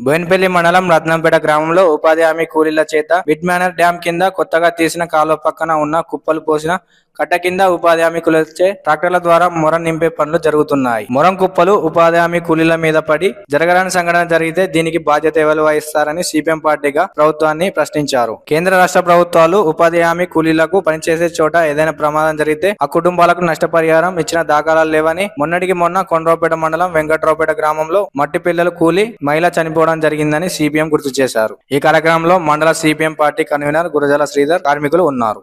బోయినపల్లి మండలం రత్నంపేట గ్రామంలో ఉపాధి హామీ కూలీల చేత బిట్మానర్ డ్యాం కింద కొత్తగా తీసిన కాలువ పక్కన ఉన్న కుప్పలు పోసిన కట్ట కింద ఉపాధి హామీ కూలీలచే ట్రాక్టర్ల ద్వారా మొరం నింపే పనులు జరుగుతున్నాయి. మొరం కుప్పలు ఉపాధి హామీ కూలీల మీద పడి జరగరాని సంఘటన జరిగితే దీనికి బాధ్యత ఎవరు వహిస్తారని సిపిఎం పార్టీగా ప్రభుత్వాన్ని ప్రశ్నించారు. కేంద్ర రాష్ట్ర ప్రభుత్వాలు ఉపాధి హామీ కూలీలకు పనిచేసే చోట ఏదైనా ప్రమాదం జరిగితే ఆ కుటుంబాలకు నష్టపరిహారం ఇచ్చిన దాఖలాలు లేవని మొన్నటికి మొన్న కొండ్రావుపేట మండలం వెంకట్రావుపేట గ్రామంలో మట్టి పిల్లలు కూలి మహిళ చనిపోవడం జరిగిందని సిపిఎం గుర్తు చేశారు. ఈ కార్యక్రమంలో మండల CPM party convener Gurajala Sridhar కార్మికులు ఉన్నారు.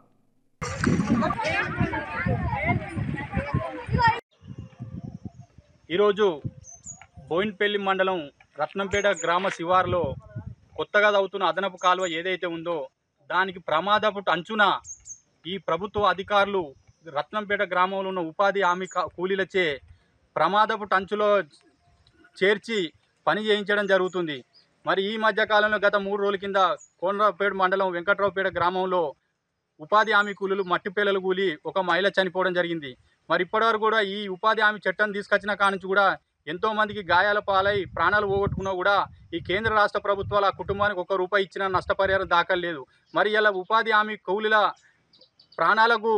ఈరోజు బోయిన్పల్లి మండలం రత్నంపేట గ్రామ శివారులో కొత్తగా తవ్వుతున్న అదనపు కాలువ ఏదైతే ఉందో దానికి ప్రమాదపు అంచున ఈ ప్రభుత్వ అధికారులు రత్నంపేట గ్రామంలో ఉన్న ఉపాధి హామీ కూలీలచే ప్రమాదపు అంచులో చేర్చి పని చేయించడం జరుగుతుంది. మరి ఈ మధ్య కాలంలో గత మూడు రోజుల కింద కోనరావుపేట మండలం వెంకట్రావుపేట గ్రామంలో ఉపాధి హామీ కూలీలు మట్టి పిల్లలు కూలి ఒక మహిళ చనిపోవడం జరిగింది. మరి ఇప్పటివరకు కూడా ఈ ఉపాధి హామీ చట్టం తీసుకొచ్చిన కానుంచి కూడా ఎంతో మందికి గాయాల పాలై ప్రాణాలు పోగొట్టుకున్నా కూడా ఈ కేంద్ర రాష్ట్ర ప్రభుత్వాలు ఆ కుటుంబానికి ఒక్క రూపాయి ఇచ్చిన నష్టపరిహారం దాఖలు మరి ఇలా ఉపాధి హామీ కౌలుల ప్రాణాలకు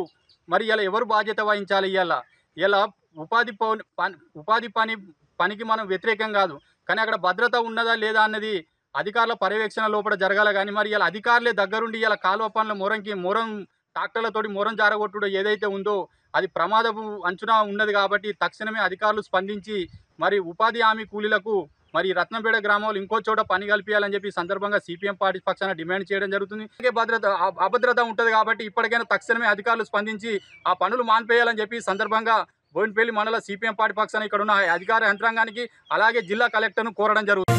మరి ఇలా ఎవరు బాధ్యత వహించాలి ఇలా? ఇలా ఉపాధి పని ఉపాధి పని పనికి మనం వ్యతిరేకం కాదు. కానీ అక్కడ భద్రత ఉన్నదా లేదా అన్నది అధికారుల పర్యవేక్షణ లోపల జరగాల కానీ మరి ఇలా అధికారులే దగ్గరుండి ఇలా కాలువ పనుల మొరంకి మొరం ట్రాక్టర్లతోటి మొరం జారగొట్టుడు ఏదైతే ఉందో అది ప్రమాదపు అంచునా ఉన్నది కాబట్టి తక్షణమే అధికారులు స్పందించి మరి ఉపాధి హామీ కూలీలకు మరి రత్నంపేట గ్రామంలో ఇంకో చోట పని కల్పించాలని చెప్పి సందర్భంగా సిపిఎం పార్టీ పక్షాన డిమాండ్ చేయడం జరుగుతుంది. అలాగే భద్రత అభద్రత ఉంటుంది కాబట్టి ఇప్పటికైనా తక్షణమే అధికారులు స్పందించి ఆ పనులు మాన్పేయాలని చెప్పి సందర్భంగా బోయినపల్లి మండల సిపిఎం పార్టీ పక్షాన ఇక్కడ ఉన్న అధికార యంత్రాంగానికి అలాగే జిల్లా కలెక్టర్ను కోరడం జరుగుతుంది.